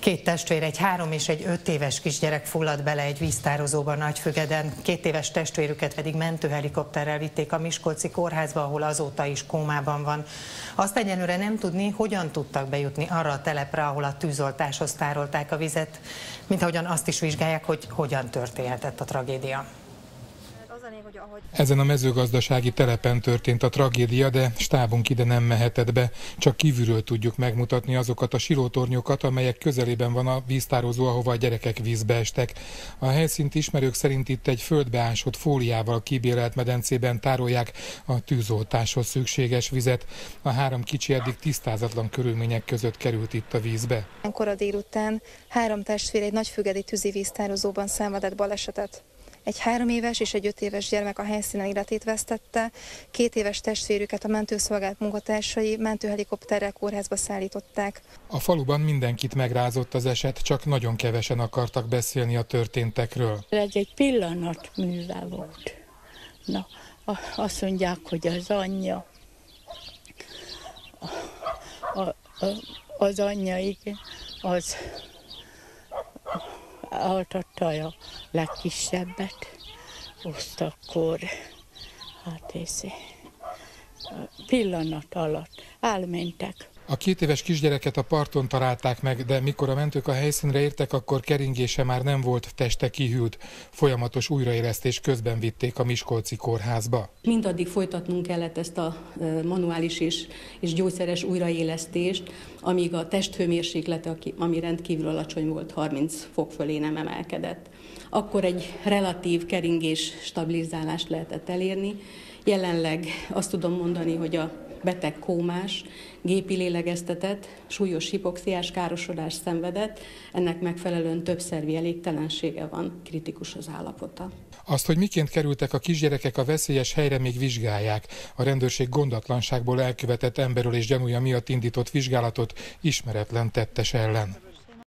Két testvér, egy három és egy öt éves kisgyerek fulladt bele egy víztározóban Nagyfügeden. Két éves testvérüket pedig mentőhelikopterrel vitték a Miskolci kórházba, ahol azóta is kómában van. Azt egyenlőre nem tudni, hogyan tudtak bejutni arra a telepre, ahol a tűzoltáshoz tárolták a vizet, mint ahogyan azt is vizsgálják, hogy hogyan történhetett a tragédia. Ezen a mezőgazdasági telepen történt a tragédia, de stábunk ide nem mehetett be. Csak kívülről tudjuk megmutatni azokat a silótornyokat, amelyek közelében van a víztározó, ahova a gyerekek vízbe estek. A helyszínt ismerők szerint itt egy földbeásott fóliával kibérelt medencében tárolják a tűzoltáshoz szükséges vizet. A három kicsi eddig tisztázatlan körülmények között került itt a vízbe. Kora délután három testvér egy nagyfüggedi tűzi víztározóban szenvedett balesetet. Egy három éves és egy öt éves gyermek a helyszínen életét vesztette, két éves testvérüket a mentőszolgált munkatársai mentőhelikopterrel kórházba szállították. A faluban mindenkit megrázott az eset, csak nagyon kevesen akartak beszélni a történtekről. Ez egy pillanat műve volt. Na, azt mondják, hogy az anyja, a, a, az anyja, igen, az altatta a legkisebbet, azt akkor, hát ez pillanat alatt elmentek. A két éves kisgyereket a parton találták meg, de mikor a mentők a helyszínre értek, akkor keringése már nem volt, teste kihűlt. Folyamatos újraélesztés közben vitték a Miskolci kórházba. Mindaddig folytatnunk kellett ezt a manuális és, és gyógyszeres újraélesztést, amíg a testhőmérséklete, ami rendkívül alacsony volt, 30 fok fölé nem emelkedett. Akkor egy relatív keringés stabilizálást lehetett elérni. Jelenleg azt tudom mondani, hogy a beteg kómás, gépi lélegeztetett, súlyos hipoxiás károsodás szenvedett, ennek megfelelően több szervi elégtelensége van, kritikus az állapota. Azt, hogy miként kerültek a kisgyerekek a veszélyes helyre, még vizsgálják. A rendőrség gondatlanságból elkövetett emberölés gyanúja miatt indított vizsgálatot ismeretlen tettes ellen.